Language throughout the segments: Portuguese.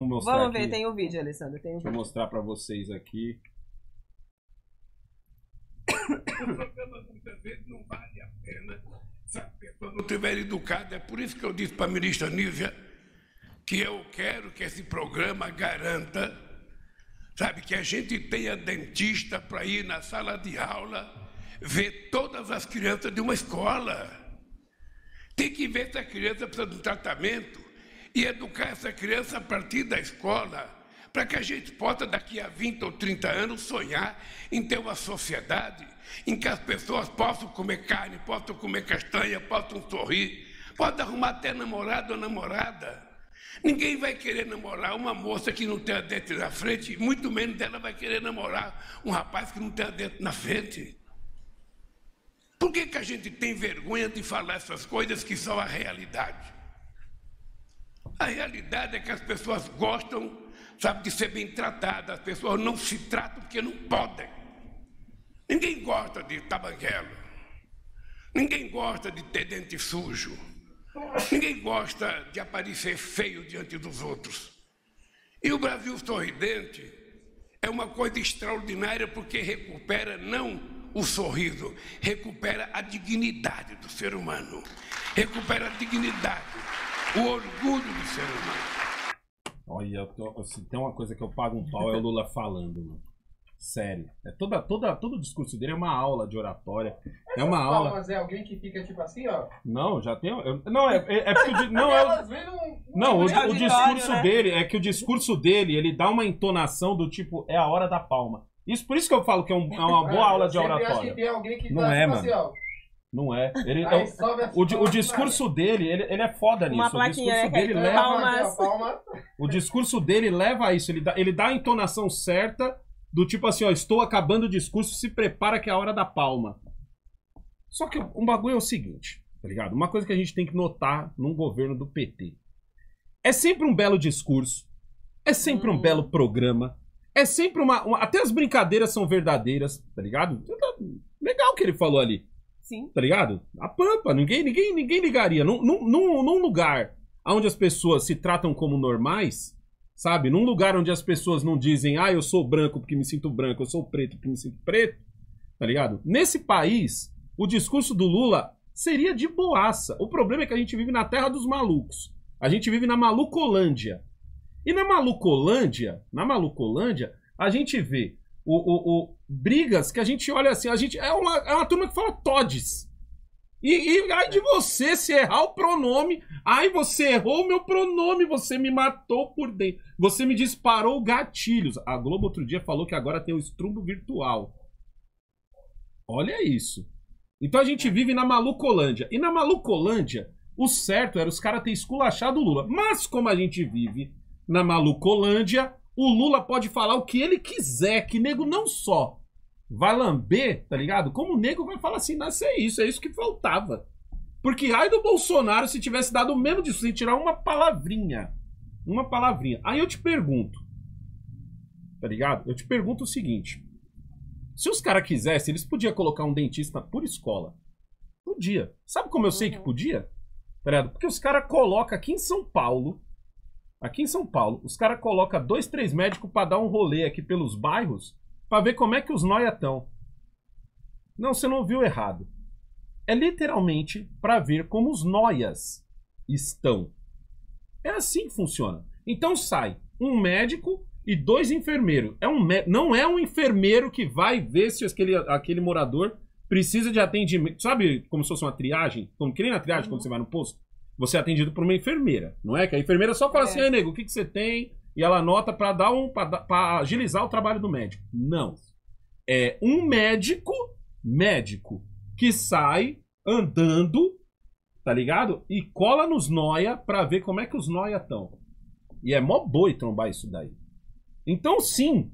Vamos mostrar Vamos ver, aqui. tem o vídeo, Alessandro. Tem o Deixa eu vídeo. mostrar pra vocês aqui. O programa muitas vezes não vale a pena se a pessoa não estiver educada. É por isso que eu disse para a ministra Nízia que eu quero que esse programa garanta, sabe, que a gente tenha dentista para ir na sala de aula ver todas as crianças de uma escola. Tem que ver se a criança precisa de um tratamento e educar essa criança a partir da escola, para que a gente possa, daqui a 20 ou 30 anos, sonhar em ter uma sociedade em que as pessoas possam comer carne, possam comer castanha, possam sorrir, podem arrumar até namorado ou namorada. Ninguém vai querer namorar uma moça que não tem a dente na frente, muito menos dela vai querer namorar um rapaz que não tem a dente na frente. Por que, que a gente tem vergonha de falar essas coisas que são a realidade? A realidade é que as pessoas gostam, sabe, de ser bem tratadas. As pessoas não se tratam porque não podem. Ninguém gosta de tabanguelo. Ninguém gosta de ter dente sujo. Ninguém gosta de aparecer feio diante dos outros. E o Brasil sorridente é uma coisa extraordinária porque recupera não o sorriso, recupera a dignidade do ser humano. Recupera a dignidade, o orgulho do ser humano. Olha, tô- se tem uma coisa que eu pago um pau é o Lula falando, mano. Sério. É toda, toda, todo o discurso dele é uma aula de oratória. É uma aula. Mas é alguém que fica tipo assim, ó. Não, já tem. eu- não, é, é, é porque. o Não, é, não o, o discurso né? dele é que o discurso dele ele dá uma entonação do tipo é a hora da palma. Isso por isso que eu falo que é, um- é uma boa Ah, aula de sempre acho oratória. que tem alguém que Não tá, é, tipo mano. assim, ó. Não é. Ele, Aí é sobe o, o, discurso dele, ele, ele é foda nisso. Uma o plaquinha, discurso né, dele que- leva. Palmas. Palma, O discurso dele leva a isso. Ele dá, ele dá a entonação certa do tipo assim, ó, estou acabando o discurso, se prepara que é a hora da palma. Só que um bagulho é o seguinte, tá ligado? Uma coisa que a gente tem que notar num governo do PT. É sempre um belo discurso, é sempre um Hum. belo programa, é sempre uma, uma- Até as brincadeiras são verdadeiras, tá ligado? Legal o que ele falou ali Sim. tá ligado? A pampa, ninguém, ninguém, ninguém ligaria. Num, num, num, lugar onde as pessoas se tratam como normais, sabe? Num lugar onde as pessoas não dizem, ah, eu sou branco porque me sinto branco, eu sou preto porque me sinto preto, tá ligado? Nesse país, o discurso do Lula seria de boaça. O problema é que a gente vive na terra dos malucos. A gente vive na Malucolândia. E na Malucolândia, na Malucolândia, a gente vê o, o, o- brigas que a gente olha assim, a gente é uma, é uma turma que fala todes. E, e ai de você se errar o pronome, ai você errou o meu pronome, você me matou por dentro, você me disparou gatilhos. A Globo outro dia falou que agora tem o estrumbo virtual. Olha isso. Então a gente vive na Malucolândia. E na Malucolândia, o certo era os caras ter esculachado o Lula. Mas como a gente vive na Malucolândia, o Lula pode falar o que ele quiser, que nego não só vai lamber, tá ligado? Como o nego vai falar assim, nossa, é isso, é isso que faltava. Porque ai do Bolsonaro se tivesse dado o mesmo disso, sem tirar uma palavrinha. Uma palavrinha. Aí eu te pergunto, tá ligado? Eu te pergunto o seguinte. Se os caras quisessem, eles podiam colocar um dentista por escola. Podia. Sabe como eu sei que Uhum. podia? Tá ligado? Porque os caras colocam aqui em São Paulo. Aqui em São Paulo, os caras colocam dois, três médicos pra dar um rolê aqui pelos bairros pra ver como é que os noia estão. Não, você não ouviu errado. É literalmente pra ver como os noias estão. É assim que funciona. Então sai um médico e dois enfermeiros. É um não é um enfermeiro que vai ver se aquele, aquele morador precisa de atendimento. Sabe como se fosse uma triagem? Como que nem na triagem quando você vai no posto? Você é atendido por uma enfermeira, não é? Que a enfermeira só fala É. assim, nego, o que, que você tem? E ela anota pra dar um. Pra agilizar o trabalho do médico. Não. É um médico, médico, que sai andando, tá ligado? E cola nos noia pra ver como é que os noia estão. E é mó boi trombar isso daí. Então, sim,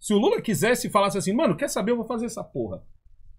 se o Lula quisesse e falasse assim, mano, quer saber, eu vou fazer essa porra.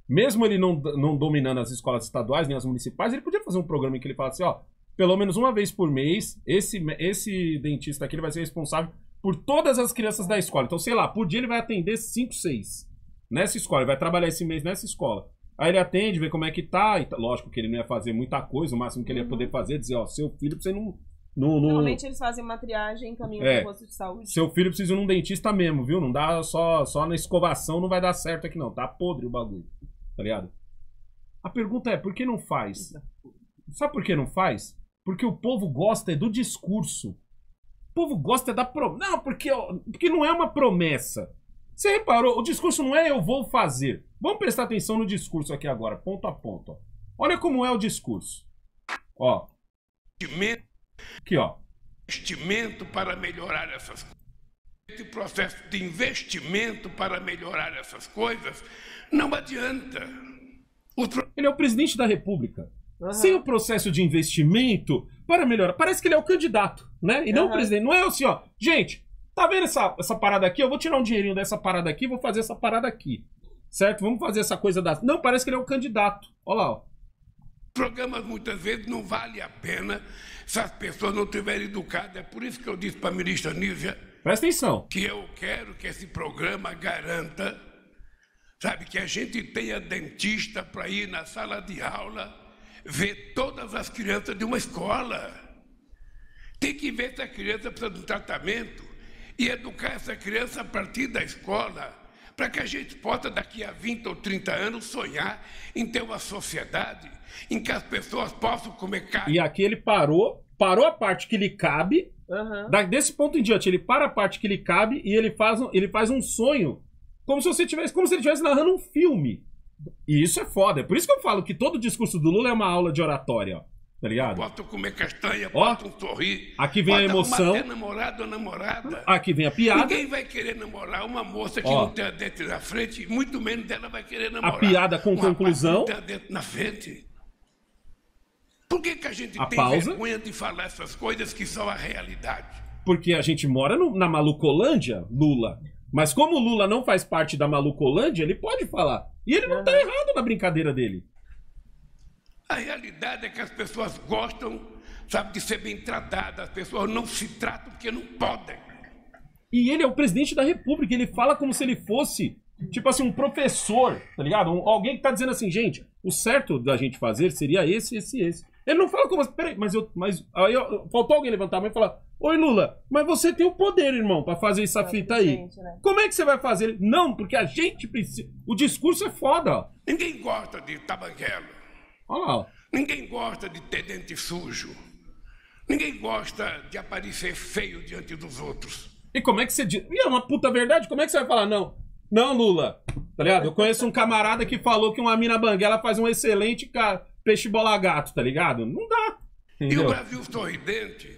Mesmo ele não, não dominando as escolas estaduais nem as municipais, ele podia fazer um programa em que ele falasse, ó, pelo menos uma vez por mês, esse, esse dentista aqui ele vai ser responsável por todas as crianças da escola. Então, sei lá, por dia ele vai atender 5, 6 nessa escola. Ele vai trabalhar esse mês nessa escola. Aí ele atende, vê como é que tá. E tá- lógico que ele não ia fazer muita coisa, o máximo que ele ia poder fazer é dizer, ó, seu filho, você não, No, no- Normalmente eles fazem uma triagem em caminho É. pro posto de saúde. Seu filho precisa ir num dentista mesmo, viu? Não dá só, só na escovação, não vai dar certo aqui não. Tá podre o bagulho. Tá ligado? A pergunta é, por que não faz? Sabe por que não faz? Porque o povo gosta é do discurso. O povo gosta é da promessa. Não, porque, porque não é uma promessa. Você reparou? O discurso não é eu vou fazer. Vamos prestar atenção no discurso aqui agora, ponto a ponto. ó. Olha como é o discurso. Ó, aqui ó. investimento para melhorar essas coisas. Esse processo de investimento para melhorar essas coisas não adianta. Ele é o presidente da república. Aham. Sem o processo de investimento para melhorar. Parece que ele é o candidato, né? E não o presidente. Não é assim, ó. Gente, tá vendo essa, essa parada aqui? Eu vou tirar um dinheirinho dessa parada aqui, vou fazer essa parada aqui. Certo? Vamos fazer essa coisa da. Não, parece que ele é o candidato. Olha lá, ó. programas muitas vezes não vale a pena se as pessoas não estiverem educadas. É por isso que eu disse para a ministra Nívia Presta atenção. que eu quero que esse programa garanta, sabe, que a gente tenha dentista para ir na sala de aula ver todas as crianças de uma escola. Tem que ver se a criança precisa de um tratamento e educar essa criança a partir da escola, para que a gente possa, daqui a 20 ou 30 anos, sonhar em ter uma sociedade em que as pessoas possam comer carne. E aqui ele parou, parou a parte que lhe cabe. Da- desse ponto em diante, ele para a parte que lhe cabe e ele faz um, ele faz um sonho. Como se você tivesse, como se ele estivesse narrando um filme. E isso é foda. É por isso que eu falo que todo discurso do Lula é uma aula de oratória, ó. Tá ligado? Posso comer castanha, Ó, posso sorrir. aqui vem a emoção. até namorado ou namorada. Aqui vem a piada. Ninguém vai querer namorar uma moça que Ó. não tem a dente na frente, muito menos dela vai querer namorar. piada com um rapaz conclusão. que não tem a dente na frente. Por que, que a gente A tem pausa. vergonha de falar essas coisas que são a realidade? Porque a gente mora no- na Malucolândia, Lula. Mas como o Lula não faz parte da Malucolândia, ele pode falar. E ele não tá errado na brincadeira dele. A realidade é que as pessoas gostam, sabe, de ser bem tratadas. As pessoas não se tratam porque não podem. E ele é o presidente da república, ele fala como se ele fosse, tipo assim, um professor, tá ligado? Um- alguém que tá dizendo assim, gente, o certo da gente fazer seria esse, esse, esse. Ele não fala como assim, peraí, mas eu. Mas, aí eu- faltou alguém levantar a mão e falar: Oi, Lula, mas você tem o poder, irmão, pra fazer essa Tá fita aí. né? Como é que você vai fazer? Não, porque a gente precisa. O discurso é foda, ó. Ninguém gosta de tabanguelo. Olha lá, ó. Ninguém gosta de ter dente sujo. Ninguém gosta de aparecer feio diante dos outros. E como é que você diz? E é uma puta verdade, como é que você vai falar não? Não, Lula. Tá ligado? Eu conheço um camarada que falou que uma mina banguela faz um excelente ca- peixe bola gato, tá ligado? Não dá. E o Entendeu? Brasil sorridente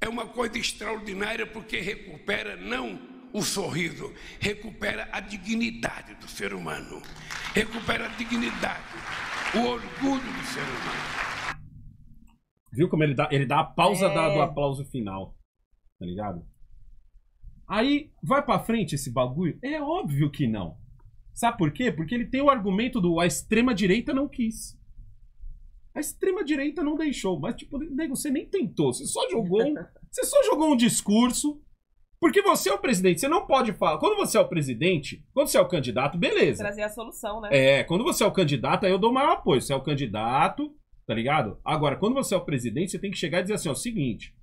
é uma coisa extraordinária porque recupera não o sorriso, recupera a dignidade do ser humano. Recupera a dignidade, o orgulho do ser humano. Viu como ele dá, ele dá a pausa É. da- do aplauso final. Tá ligado? Aí, vai pra frente esse bagulho? É óbvio que não. Sabe por quê? Porque ele tem o argumento do a extrema-direita não quis. A extrema-direita não deixou. Mas, tipo, nego, você nem tentou. Você só jogou um, você só jogou um discurso. Porque você é o presidente. Você não pode falar. Quando você é o presidente, quando você é o candidato, beleza. Trazer a solução, né? É, quando você é o candidato, aí eu dou maior apoio. Você é o candidato, tá ligado? Agora, quando você é o presidente, você tem que chegar e dizer assim, ó, seguinte,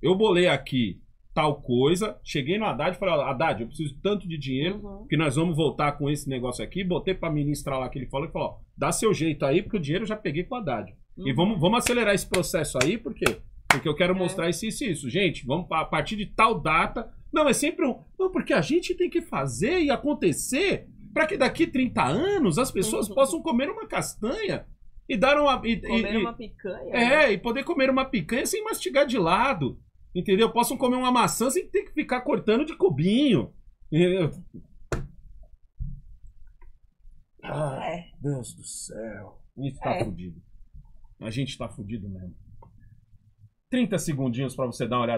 eu bolei aqui tal coisa, cheguei no Haddad e falei, ó, Haddad, eu preciso tanto de dinheiro Uhum. que nós vamos voltar com esse negócio aqui, botei pra ministrar lá que ele falou e falou, ó, dá seu jeito aí, porque o dinheiro eu já peguei com o Haddad. E Uhum. vamos, vamos acelerar esse processo aí, por quê? Porque eu quero É. mostrar isso, isso e isso. Gente, vamos a partir de tal data. Não, é sempre um. Não, porque a gente tem que fazer e acontecer para que daqui 30 anos as pessoas Uhum. possam comer uma castanha e dar uma. E, e- Comer e- uma picanha. né? é, e poder comer uma picanha sem mastigar de lado. Entendeu? Possam comer uma maçã sem ter que ficar cortando de cubinho. Entendeu? Ai, É. Deus do céu. Isso tá É. fudido. A gente tá fudido mesmo. 30 segundinhos pra você dar uma olhada.